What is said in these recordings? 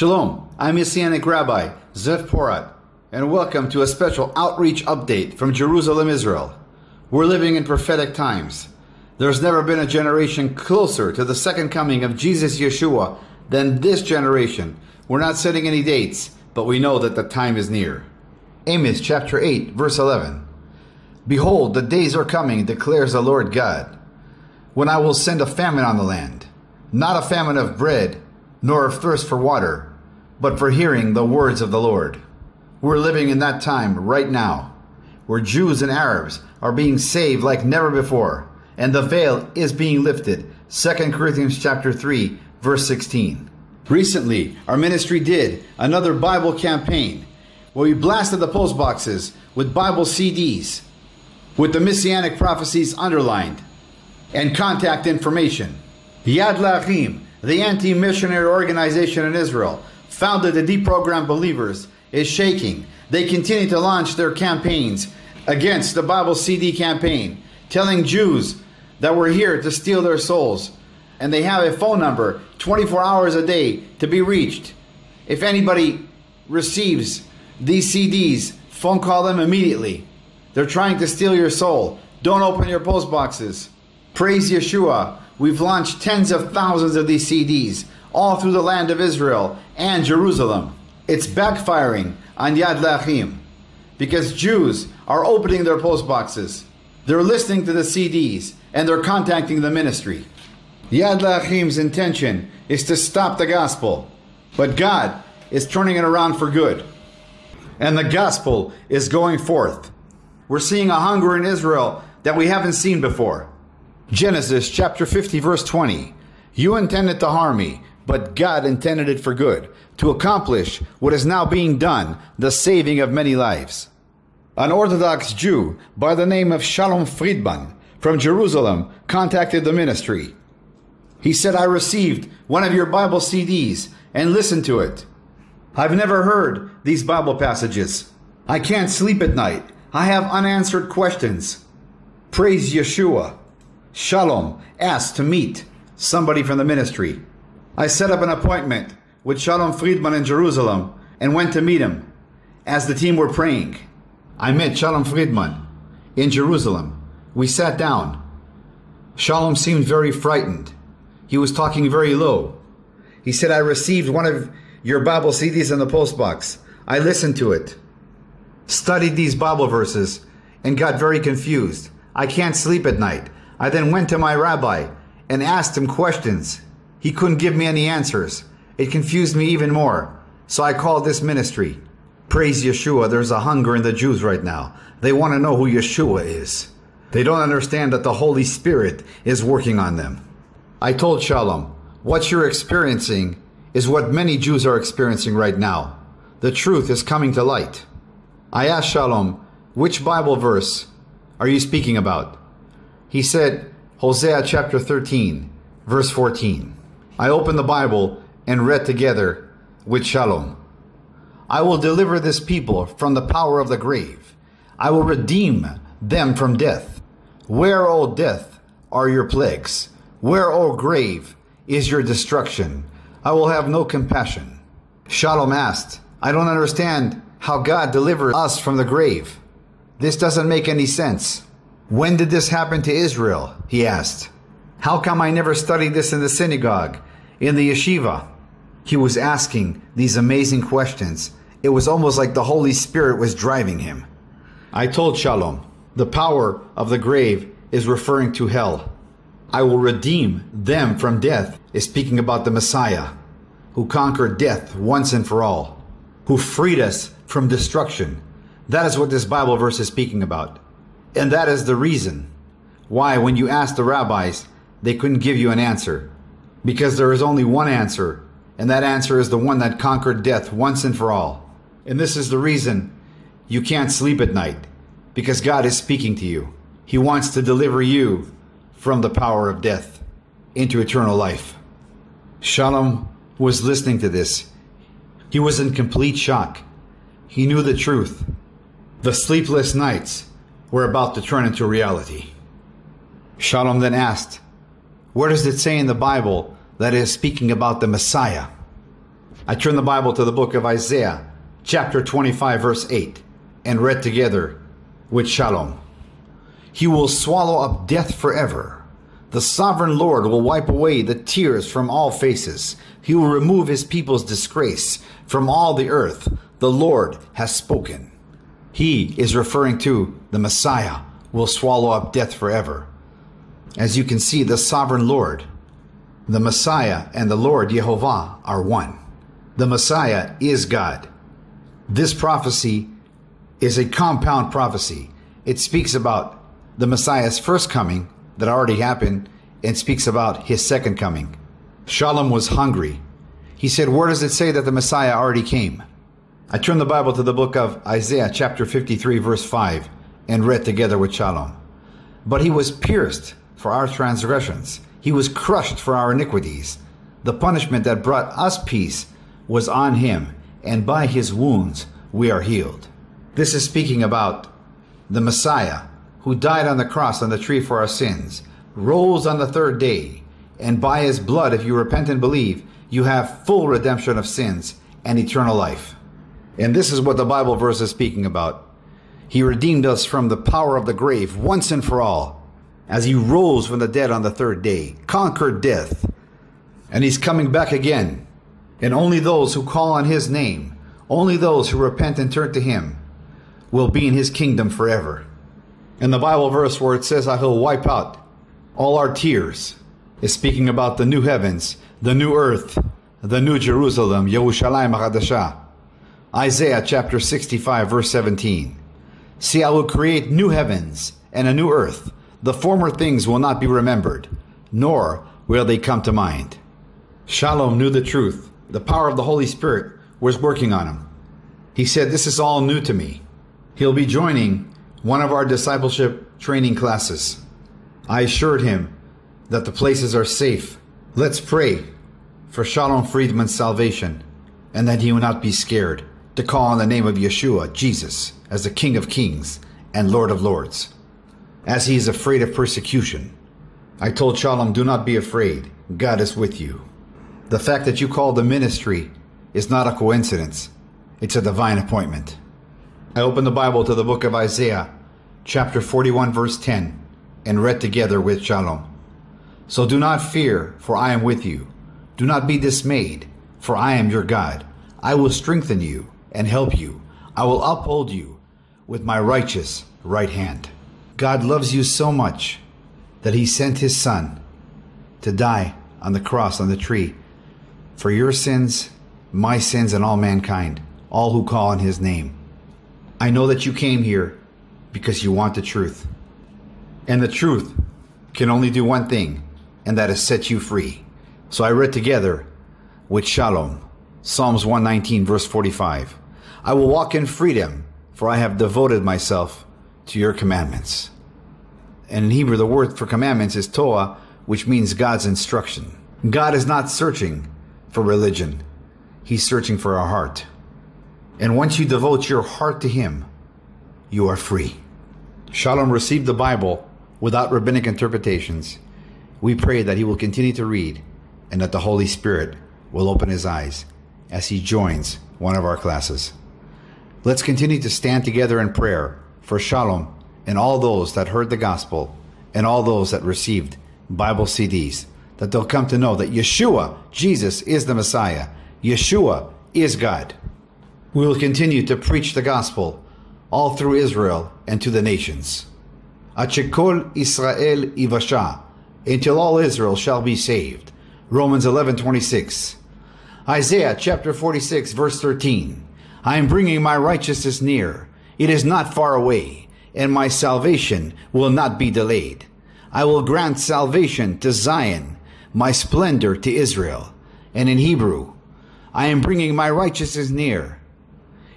Shalom, I'm Messianic Rabbi Zev Porat, and welcome to a special outreach update from Jerusalem, Israel. We're living in prophetic times. There's never been a generation closer to the second coming of Jesus Yeshua than this generation. We're not setting any dates, but we know that the time is near. Amos chapter 8, verse 11. Behold, the days are coming, declares the Lord God, when I will send a famine on the land, not a famine of bread, nor of thirst for water, but for hearing the words of the Lord. We're living in that time right now, where Jews and Arabs are being saved like never before, and the veil is being lifted. 2 Corinthians chapter 3, verse 16. Recently, our ministry did another Bible campaign where we blasted the post boxes with Bible CDs with the messianic prophecies underlined and contact information. Yad L'Achim, the anti missionary organization in Israel, founded to deprogram believers, is shaking. They continue to launch their campaigns against the Bible CD campaign, telling Jews that we're here to steal their souls. And they have a phone number 24 hours a day to be reached. If anybody receives these CDs, phone call them immediately. They're trying to steal your soul. Don't open your post boxes. Praise Yeshua. We've launched tens of thousands of these CDs all through the land of Israel and Jerusalem. It's backfiring on Yad L'Achim because Jews are opening their post boxes. They're listening to the CDs and they're contacting the ministry. Yad L'Achim's intention is to stop the gospel, but God is turning it around for good. And the gospel is going forth. We're seeing a hunger in Israel that we haven't seen before. Genesis chapter 50, verse 20. You intended to harm me, but God intended it for good, to accomplish what is now being done, the saving of many lives. An Orthodox Jew by the name of Shalom Friedman from Jerusalem contacted the ministry. He said, I received one of your Bible CDs and listened to it. I've never heard these Bible passages. I can't sleep at night. I have unanswered questions. Praise Yeshua. Shalom asked to meet somebody from the ministry. I set up an appointment with Shalom Friedman in Jerusalem and went to meet him as the team were praying. I met Shalom Friedman in Jerusalem. We sat down. Shalom seemed very frightened. He was talking very low. He said, I received one of your Bible CDs in the post box. I listened to it studied these Bible verses, and got very confused. I can't sleep at night. I then went to my rabbi and asked him questions. He couldn't give me any answers. It confused me even more. So I called this ministry. Praise Yeshua, there's a hunger in the Jews right now. They want to know who Yeshua is. They don't understand that the Holy Spirit is working on them. I told Shalom, what you're experiencing is what many Jews are experiencing right now. The truth is coming to light. I asked Shalom, which Bible verse are you speaking about? He said, Hosea chapter 13, verse 14. I opened the Bible and read together with Shalom. I will deliver this people from the power of the grave. I will redeem them from death. Where, O death, are your plagues? Where, O grave, is your destruction? I will have no compassion. Shalom asked, I don't understand how God delivered us from the grave. This doesn't make any sense. When did this happen to Israel? He asked. How come I never studied this in the synagogue, in the yeshiva? He was asking these amazing questions. It was almost like the Holy Spirit was driving him. I told Shalom, the power of the grave is referring to hell. I will redeem them from death is speaking about the Messiah, who conquered death once and for all, who freed us from destruction. That is what this Bible verse is speaking about. And that is the reason why, when you ask the rabbis, they couldn't give you an answer. Because there is only one answer, and that answer is the one that conquered death once and for all. And this is the reason you can't sleep at night, because God is speaking to you. He wants to deliver you from the power of death into eternal life. Shalom was listening to this. He was in complete shock. He knew the truth. The sleepless nights were about to turn into reality. Shalom then asked, Where does it say in the Bible that it is speaking about the Messiah? I turn the Bible to the book of Isaiah, chapter 25, verse 8, and read together with Shalom. He will swallow up death forever. The sovereign Lord will wipe away the tears from all faces. He will remove his people's disgrace from all the earth. The Lord has spoken. He is referring to the Messiah will swallow up death forever. As you can see, the sovereign Lord, the Messiah, and the Lord Jehovah are one. The Messiah is God. This prophecy is a compound prophecy. It speaks about the Messiah's first coming that already happened and speaks about his second coming. Shalom was hungry. He said, Where does it say that the Messiah already came? I turned the Bible to the book of Isaiah, chapter 53, verse 5, and read together with Shalom. But he was pierced for our transgressions, he was crushed for our iniquities. The punishment that brought us peace was on him, and by his wounds we are healed. This is speaking about the Messiah who died on the cross on the tree for our sins, rose on the third day, and by his blood, if you repent and believe, you have full redemption of sins and eternal life. And this is what the Bible verse is speaking about. He redeemed us from the power of the grave once and for all, as he rose from the dead on the third day, conquered death, and he's coming back again and only those who call on his name, only those who repent and turn to him, will be in his kingdom forever. And the Bible verse where it says, I will wipe out all our tears, is speaking about the new heavens, the new earth, the new Jerusalem, Yerushalayim HaChadashah. Isaiah chapter 65, verse 17. See, I will create new heavens and a new earth. The former things will not be remembered, nor will they come to mind. Shalom knew the truth the power of the Holy Spirit was working on him. He said, This is all new to me. He'll be joining one of our discipleship training classes. I assured him that the places are safe. Let's pray for Shalom Friedman's salvation and that he will not be scared to call on the name of Yeshua, Jesus, as the King of Kings and Lord of Lords. As he is afraid of persecution, I told Shalom, Do not be afraid. God is with you. The fact that you call the ministry is not a coincidence, it's a divine appointment. I opened the Bible to the book of Isaiah, chapter 41, verse 10, and read together with Shalom. So do not fear, for I am with you. Do not be dismayed, for I am your God. I will strengthen you and help you. I will uphold you with my righteous right hand. God loves you so much that he sent his son to die on the cross on the tree for your sins, my sins, and all mankind, all who call on his name. I know that you came here because you want the truth. And the truth can only do one thing, and that is set you free. So I read together with Shalom, Psalms 119, verse 45. I will walk in freedom, for I have devoted myself to your commandments. And in Hebrew, the word for commandments is Torah, which means God's instruction. God is not searching for religion. He's searching for our heart. And once you devote your heart to Him, you are free. Shalom received the Bible without rabbinic interpretations. We pray that he will continue to read and that the Holy Spirit will open his eyes as he joins one of our classes. Let's continue to stand together in prayer for Shalom and all those that heard the gospel and all those that received Bible CDs that they'll come to know that Yeshua, Jesus, is the Messiah. Yeshua is God. We will continue to preach the gospel all through Israel and to the nations. Achikol Israel ivasha, until all Israel shall be saved. Romans 11:26. Isaiah chapter 46 verse 13. I am bringing my righteousness near. It is not far away, and my salvation will not be delayed. I will grant salvation to Zion my splendor to Israel. And in Hebrew, I am bringing my righteousness near.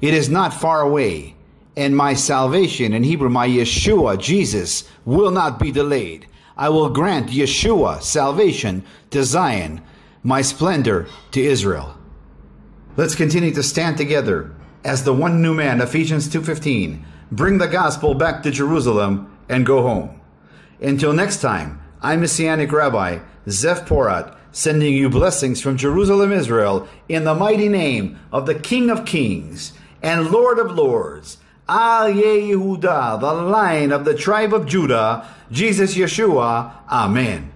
It is not far away, and my salvation, in Hebrew, my Yeshua, Jesus, will not be delayed. I will grant Yeshua salvation to Zion, my splendor to Israel. Let's continue to stand together as the one new man, Ephesians 2.15. Bring the gospel back to Jerusalem and go home. Until next time, I'm Messianic Rabbi Zev Porat sending you blessings from Jerusalem, Israel, in the mighty name of the King of Kings and Lord of Lords, Al Yehuda, the Lion of the tribe of Judah, Jesus Yeshua. Amen.